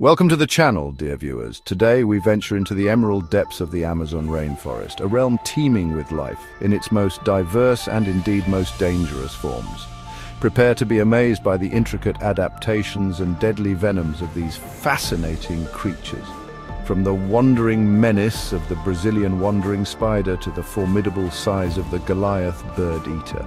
Welcome to the channel, dear viewers. Today we venture into the emerald depths of the Amazon rainforest, a realm teeming with life in its most diverse and indeed most dangerous forms. Prepare to be amazed by the intricate adaptations and deadly venoms of these fascinating creatures. From the wandering menace of the Brazilian wandering spider to the formidable size of the Goliath bird-eater.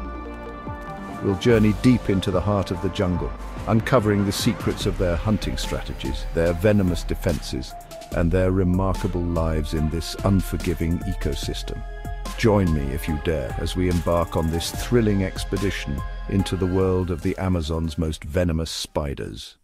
We'll journey deep into the heart of the jungle, uncovering the secrets of their hunting strategies, their venomous defenses, and their remarkable lives in this unforgiving ecosystem. Join me, if you dare, as we embark on this thrilling expedition into the world of the Amazon's most venomous spiders.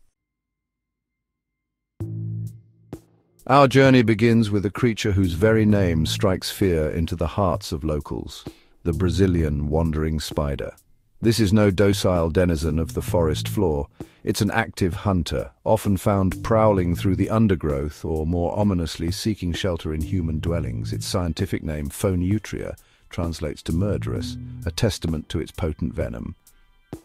Our journey begins with a creature whose very name strikes fear into the hearts of locals, the Brazilian wandering spider. This is no docile denizen of the forest floor. It's an active hunter, often found prowling through the undergrowth or, more ominously, seeking shelter in human dwellings. Its scientific name, Phoneutria, translates to murderous, a testament to its potent venom.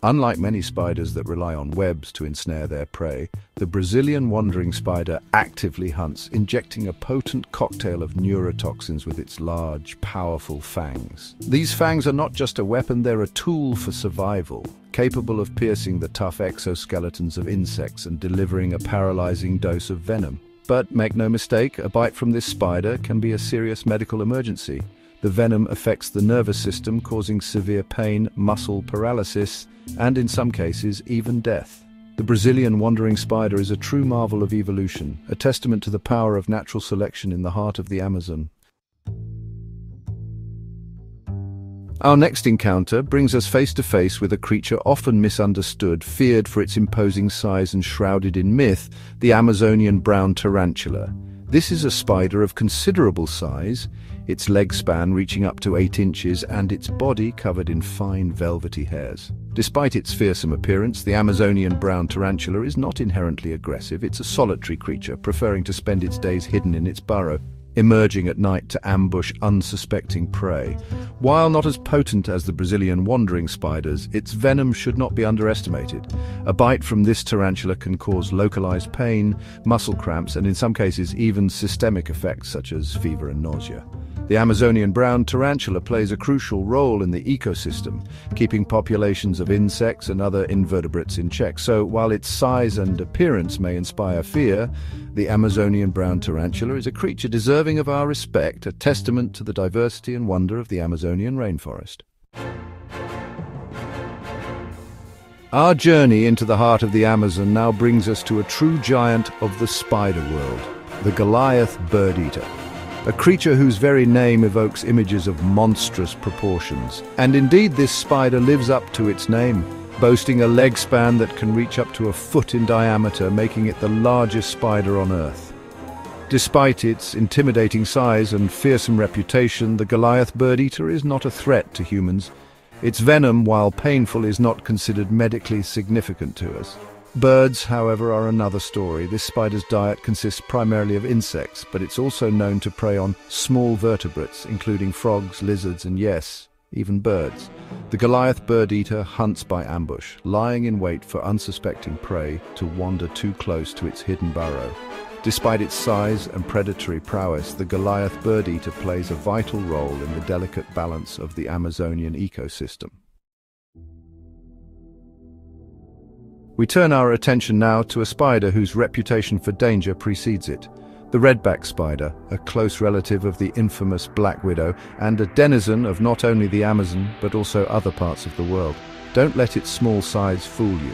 Unlike many spiders that rely on webs to ensnare their prey, the Brazilian wandering spider actively hunts, injecting a potent cocktail of neurotoxins with its large, powerful fangs. These fangs are not just a weapon, they're a tool for survival, capable of piercing the tough exoskeletons of insects and delivering a paralyzing dose of venom. But make no mistake, a bite from this spider can be a serious medical emergency. The venom affects the nervous system, causing severe pain, muscle paralysis, and in some cases, even death. The Brazilian wandering spider is a true marvel of evolution, a testament to the power of natural selection in the heart of the Amazon. Our next encounter brings us face to face with a creature often misunderstood, feared for its imposing size and shrouded in myth, the Amazonian brown tarantula. This is a spider of considerable size, its leg span reaching up to 8 inches and its body covered in fine velvety hairs. Despite its fearsome appearance, the Amazonian brown tarantula is not inherently aggressive. It's a solitary creature, preferring to spend its days hidden in its burrow emerging at night to ambush unsuspecting prey. While not as potent as the Brazilian wandering spiders, its venom should not be underestimated. A bite from this tarantula can cause localized pain, muscle cramps, and in some cases even systemic effects such as fever and nausea. The Amazonian brown tarantula plays a crucial role in the ecosystem, keeping populations of insects and other invertebrates in check. So while its size and appearance may inspire fear, the Amazonian brown tarantula is a creature deserving of our respect, a testament to the diversity and wonder of the Amazonian rainforest. Our journey into the heart of the Amazon now brings us to a true giant of the spider world, the Goliath bird-eater a creature whose very name evokes images of monstrous proportions. And indeed this spider lives up to its name, boasting a leg span that can reach up to a foot in diameter, making it the largest spider on Earth. Despite its intimidating size and fearsome reputation, the Goliath bird-eater is not a threat to humans. Its venom, while painful, is not considered medically significant to us. Birds, however, are another story. This spider's diet consists primarily of insects, but it's also known to prey on small vertebrates, including frogs, lizards, and yes, even birds. The Goliath bird-eater hunts by ambush, lying in wait for unsuspecting prey to wander too close to its hidden burrow. Despite its size and predatory prowess, the Goliath bird-eater plays a vital role in the delicate balance of the Amazonian ecosystem. We turn our attention now to a spider whose reputation for danger precedes it. The redback spider, a close relative of the infamous black widow and a denizen of not only the Amazon but also other parts of the world. Don't let its small size fool you.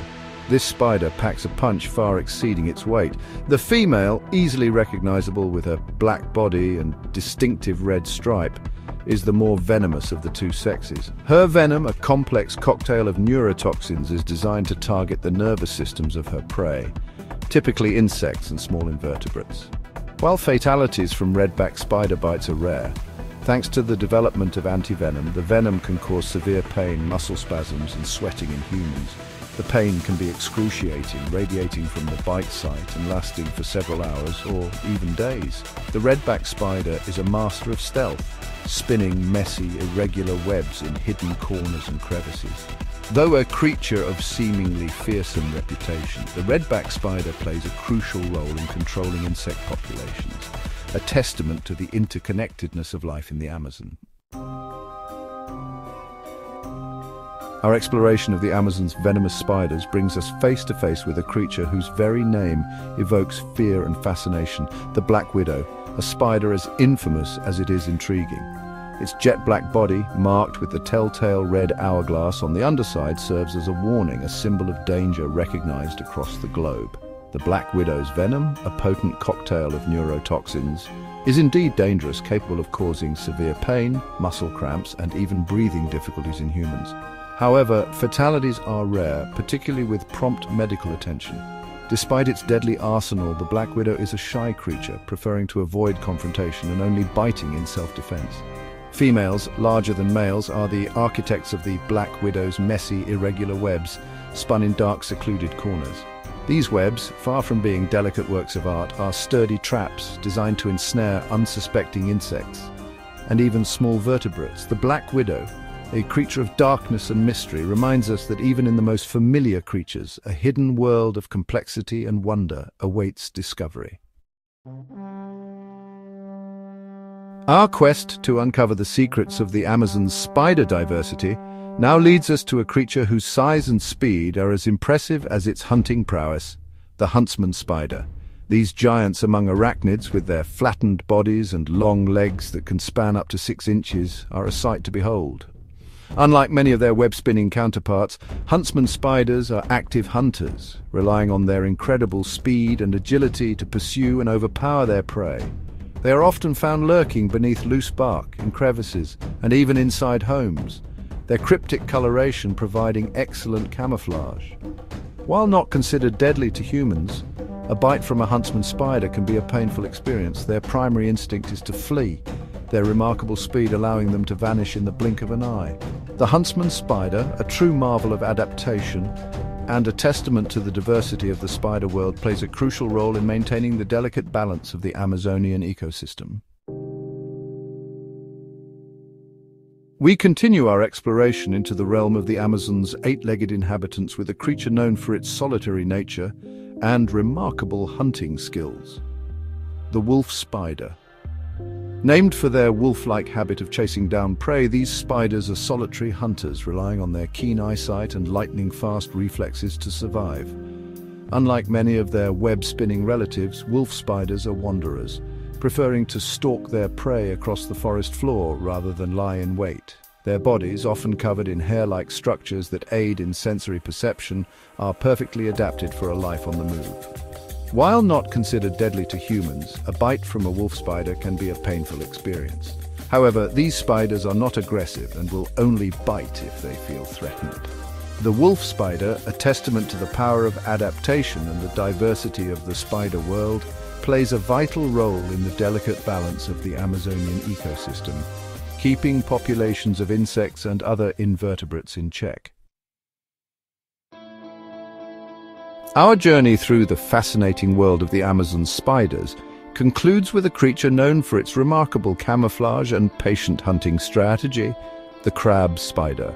This spider packs a punch far exceeding its weight. The female, easily recognizable with her black body and distinctive red stripe, is the more venomous of the two sexes. Her venom, a complex cocktail of neurotoxins, is designed to target the nervous systems of her prey, typically insects and small invertebrates. While fatalities from redback spider bites are rare, thanks to the development of antivenom, the venom can cause severe pain, muscle spasms and sweating in humans. The pain can be excruciating, radiating from the bite site and lasting for several hours or even days. The redback spider is a master of stealth, spinning messy, irregular webs in hidden corners and crevices. Though a creature of seemingly fearsome reputation, the redback spider plays a crucial role in controlling insect populations, a testament to the interconnectedness of life in the Amazon. Our exploration of the Amazon's venomous spiders brings us face to face with a creature whose very name evokes fear and fascination, the black widow, a spider as infamous as it is intriguing. Its jet black body, marked with the telltale red hourglass on the underside, serves as a warning, a symbol of danger recognized across the globe. The black widow's venom, a potent cocktail of neurotoxins, is indeed dangerous, capable of causing severe pain, muscle cramps, and even breathing difficulties in humans. However, fatalities are rare, particularly with prompt medical attention. Despite its deadly arsenal, the black widow is a shy creature, preferring to avoid confrontation and only biting in self-defense. Females, larger than males, are the architects of the black widow's messy, irregular webs, spun in dark, secluded corners. These webs, far from being delicate works of art, are sturdy traps designed to ensnare unsuspecting insects and even small vertebrates. The black widow, a creature of darkness and mystery, reminds us that even in the most familiar creatures, a hidden world of complexity and wonder awaits discovery. Our quest to uncover the secrets of the Amazon's spider diversity now leads us to a creature whose size and speed are as impressive as its hunting prowess, the huntsman spider. These giants among arachnids, with their flattened bodies and long legs that can span up to six inches, are a sight to behold. Unlike many of their web-spinning counterparts, huntsman spiders are active hunters, relying on their incredible speed and agility to pursue and overpower their prey. They are often found lurking beneath loose bark, in crevices, and even inside homes, their cryptic coloration providing excellent camouflage. While not considered deadly to humans, a bite from a huntsman spider can be a painful experience. Their primary instinct is to flee, their remarkable speed allowing them to vanish in the blink of an eye. The huntsman spider, a true marvel of adaptation and a testament to the diversity of the spider world, plays a crucial role in maintaining the delicate balance of the Amazonian ecosystem. We continue our exploration into the realm of the Amazon's eight-legged inhabitants with a creature known for its solitary nature and remarkable hunting skills. The wolf spider. Named for their wolf-like habit of chasing down prey, these spiders are solitary hunters, relying on their keen eyesight and lightning-fast reflexes to survive. Unlike many of their web-spinning relatives, wolf spiders are wanderers, preferring to stalk their prey across the forest floor rather than lie in wait. Their bodies, often covered in hair-like structures that aid in sensory perception, are perfectly adapted for a life on the move. While not considered deadly to humans, a bite from a wolf spider can be a painful experience. However, these spiders are not aggressive and will only bite if they feel threatened. The wolf spider, a testament to the power of adaptation and the diversity of the spider world, plays a vital role in the delicate balance of the Amazonian ecosystem, keeping populations of insects and other invertebrates in check. Our journey through the fascinating world of the Amazon spiders concludes with a creature known for its remarkable camouflage and patient hunting strategy, the crab spider.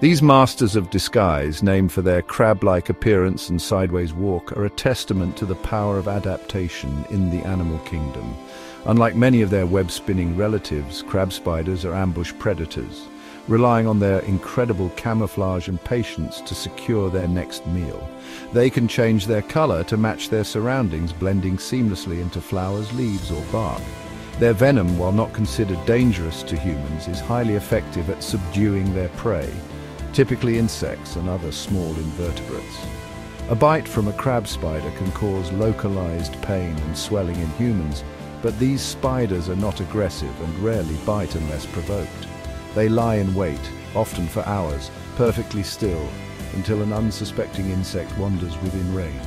These masters of disguise, named for their crab-like appearance and sideways walk, are a testament to the power of adaptation in the animal kingdom. Unlike many of their web-spinning relatives, crab spiders are ambush predators, relying on their incredible camouflage and patience to secure their next meal. They can change their color to match their surroundings, blending seamlessly into flowers, leaves or bark. Their venom, while not considered dangerous to humans, is highly effective at subduing their prey, typically insects and other small invertebrates. A bite from a crab spider can cause localized pain and swelling in humans, but these spiders are not aggressive and rarely bite unless provoked. They lie in wait, often for hours, perfectly still, until an unsuspecting insect wanders within range.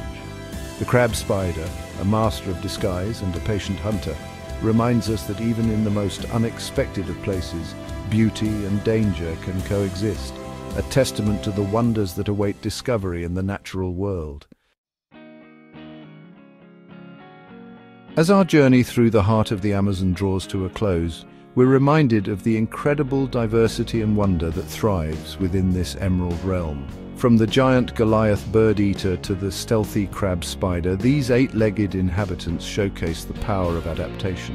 The crab spider, a master of disguise and a patient hunter, reminds us that even in the most unexpected of places, beauty and danger can coexist, a testament to the wonders that await discovery in the natural world. As our journey through the heart of the Amazon draws to a close, we're reminded of the incredible diversity and wonder that thrives within this emerald realm. From the giant Goliath bird eater to the stealthy crab spider, these eight-legged inhabitants showcase the power of adaptation,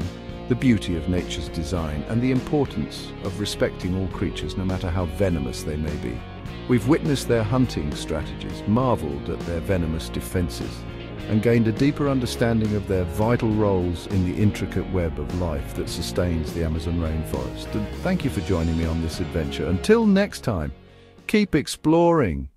the beauty of nature's design, and the importance of respecting all creatures no matter how venomous they may be. We've witnessed their hunting strategies, marveled at their venomous defenses, and gained a deeper understanding of their vital roles in the intricate web of life that sustains the Amazon rainforest. And thank you for joining me on this adventure. Until next time, keep exploring,